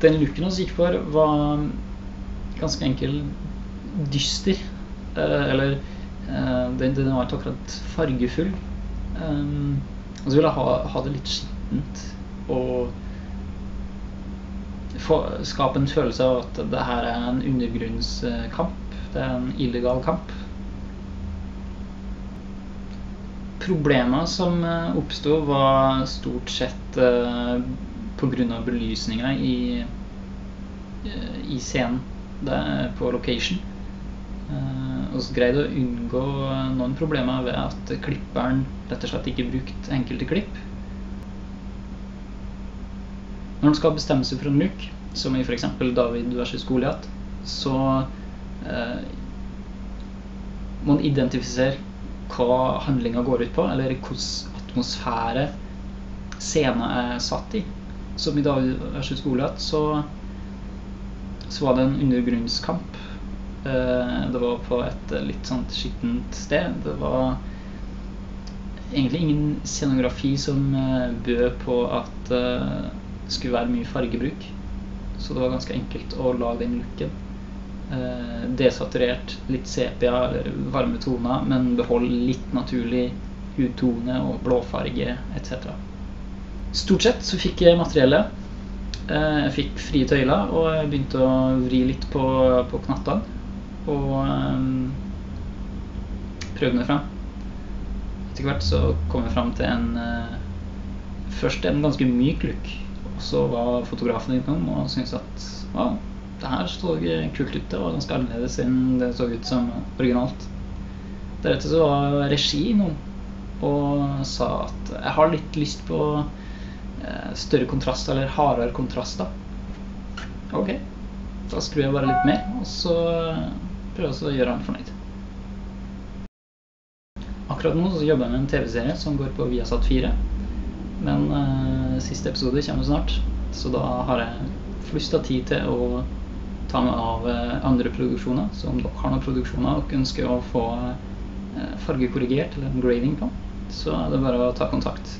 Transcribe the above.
Den looken vi gikk for, var ganske enkel dyster. Eh, eller eh, den, den var ikke akkurat fargefull. Um, og så ville jeg ha, ha det litt skittent og få, skape en følelse av at det her er en undergrunnskamp. Det er en illegal kamp. Problemet som eh, oppsto, var stort sett uh, pga. belysninga i, uh, i scenen der, på location. Uh, og så greide å unngå noen problemer ved at klipperen rett og slett ikke brukte enkelte klipp. Når man skal bestemme seg for en look, som i f.eks. David versus Goliat, så uh, må man identifisere hva handlinga går ut på, eller hvilken atmosfære scenen er satt i. Som i David versus Goliat, så, så var det en undergrunnskamp. Eh, det var på et litt sånt skittent sted. Det var egentlig ingen scenografi som eh, bød på at det skulle være mye fargebruk. Så det var ganske enkelt å lage den looken eh, desaturert, litt sepia eller varme toner, men behold litt naturlig hudtone og blåfarge etc. Stort sett så fikk jeg materiellet. Eh, jeg fikk frie tøyler, og jeg begynte å vri litt på, på knattene. Og um, prøvde meg fram. Etter hvert så kom jeg fram til en uh, Først en ganske myk look. Og så var fotografen innom og syntes at wow, det her så kult ut. Det var ganske annerledes enn det så ut som originalt. Deretter så var regi innom og sa at jeg har litt lyst på større kontraster, eller hardere kontraster. Ok, da skrur jeg bare litt mer, og så prøver jeg å gjøre han fornøyd. Akkurat nå så jobber jeg med en TV-serie som går på Viasat 4. Men eh, siste episode kommer snart, så da har jeg flust av tid til å ta med av eh, andre produksjoner. Så om dere har noen produksjoner og ønsker å få eh, fargekorrigert eller en grading på, så er det bare å ta kontakt.